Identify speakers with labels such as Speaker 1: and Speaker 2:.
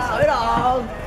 Speaker 1: 水不